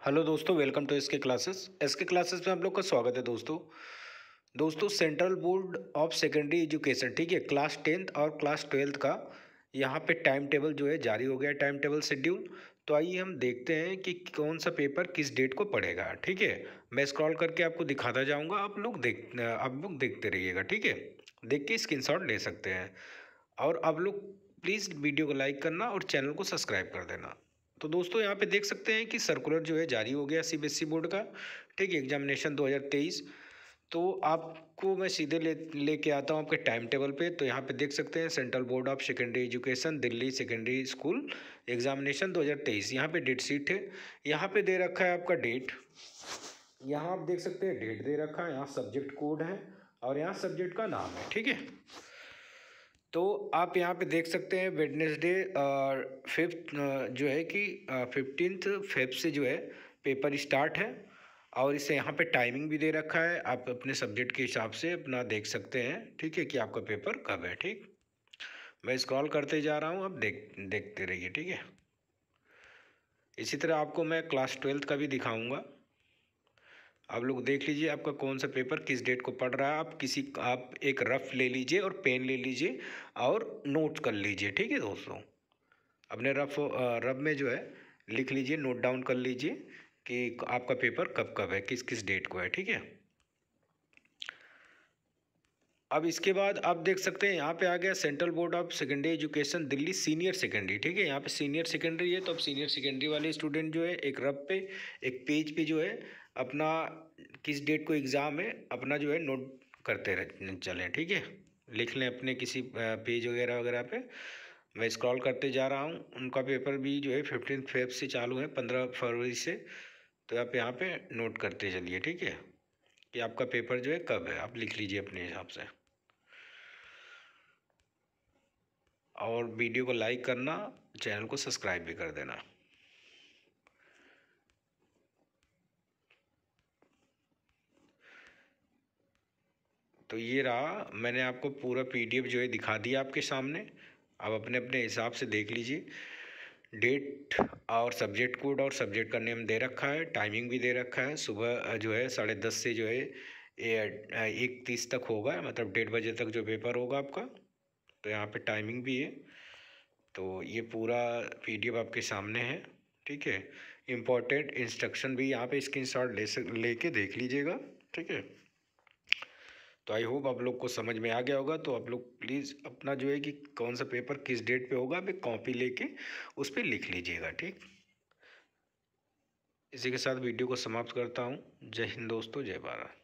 Hello दोस्तों, welcome to S K classes. S K classes में आप लोग का स्वागत है दोस्तों। दोस्तों, central board of secondary education, ठीक है, क्लास टेंथ और क्लास ट्वेल्थ का यहाँ पे टाइम टेबल जो है, जारी हो गया टाइम टेबल शेड्यूल। तो आइए हम देखते हैं कि कौन सा पेपर किस डेट को पढ़ेगा, ठीक है? मैं स्क्रॉल करके आपको दिखाता जाऊँगा, आप लोग देख, आप लोग देखते रहिएगा, ठीक है? देख के स्क्रीन ले सकते हैं। और आप लोग प्लीज़ वीडियो को लाइक करना और चैनल को सब्सक्राइब कर देना। तो दोस्तों, यहाँ पे देख सकते हैं कि सर्कुलर जो है जारी हो गया सीबीएसई बोर्ड का, ठीक है? एग्जामिनेशन 2023 तो आपको मैं सीधे ले, लेके आता हूँ आपके टाइम टेबल पे। तो यहाँ पे देख सकते हैं central board of secondary education Delhi secondary school examination 2023 यहाँ पे डेट सीट है। यहाँ पे दे रखा है आपका डेट यहाँ आप देख सकते हैं डेट दे रखा है। यहाँ सब्जेक्ट कोड है और यहाँ सब्जेक्ट का नाम है, ठीक है? तो आप यहाँ पे देख सकते हैं वेडनेसडे और फिफ्थ जो है कि फिफ्टींथ फेब से जो है पेपर स्टार्ट है और इसे यहाँ पे टाइमिंग भी दे रखा है। आप अपने सब्जेक्ट के हिसाब से अपना देख सकते हैं, ठीक है कि आपका पेपर कब है, ठीक? मैं स्क्रॉल करते जा रहा हूँ, आप देख, देखते रहिए, ठीक है? इसी तरह आपको मैं क्लास ट्वेल्थ का भी दिखाऊँगा। आप लोग देख लीजिए आपका कौन सा पेपर किस डेट को पढ़ रहा है। आप किसी आप एक रफ ले लीजिए और पेन ले लीजिए और नोट कर लीजिए, ठीक है दोस्तों? अपने रफ रफ में जो है लिख लीजिए, नोट डाउन कर लीजिए कि आपका पेपर कब कब है किस किस डेट को है, ठीक है? अब इसके बाद आप देख सकते हैं, यहाँ पे आ गया central board of secondary education Delhi senior secondary ठीक है? यहाँ पे सीनियर सेकेंडरी है तो अब सीनियर सेकेंडरी वाले स्टूडेंट जो है, एक रब पे, एक पेज पे जो है, अपना किस डेट को एग्ज़ाम है, अपना जो है नोट करते रह, चलें, ठीक है? लिख लें अपने किसी पेज वगैरह वगैरह पे। मैं स्क्रॉल करते जा रहा हूँ, उनका पेपर भी जो है फिफ्टीन फेब से चालू है, पंद्रह फरवरी से। तो आप यहाँ पे नोट करते चलिए, ठीक है? कि आपका पेपर जो है कब है, आप लिख लीजिए अपने हिसाब से। और वीडियो को लाइक करना, चैनल को सब्सक्राइब भी कर देना। तो ये रहा, मैंने आपको पूरा पीडीएफ जो है दिखा दिया आपके सामने। आप अपने अपने हिसाब से देख लीजिए। डेट और सब्जेक्ट कोड और सब्जेक्ट का नेम दे रखा है, टाइमिंग भी दे रखा है। सुबह जो है साढ़े दस से जो है एक तीस तक होगा मतलब डेढ़ बजे तक जो पेपर होगा आपका। तो यहाँ पे टाइमिंग भी है। तो ये पूरा पीडीएफ आपके सामने है, ठीक है? इम्पोर्टेंट इंस्ट्रक्शन भी यहाँ पे स्क्रीन शॉट ले सक, लेके देख लीजिएगा, ठीक है? तो आई होप आप लोग को समझ में आ गया होगा तो आप लोग प्लीज़ अपना जो है कि कौन सा पेपर किस डेट पे होगा, आप एक कॉपी लेके उस पर लिख लीजिएगा, ठीक? इसी के साथ वीडियो को समाप्त करता हूँ। जय हिंद दोस्तों, जय भारत।